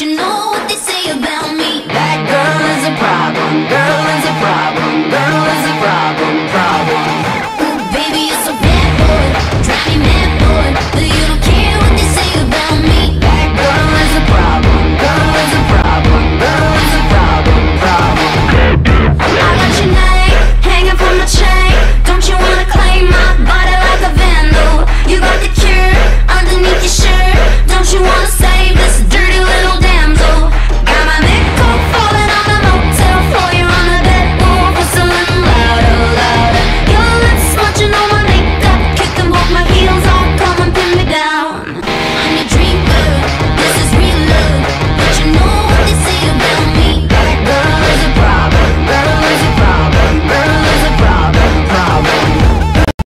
you know what they say about me.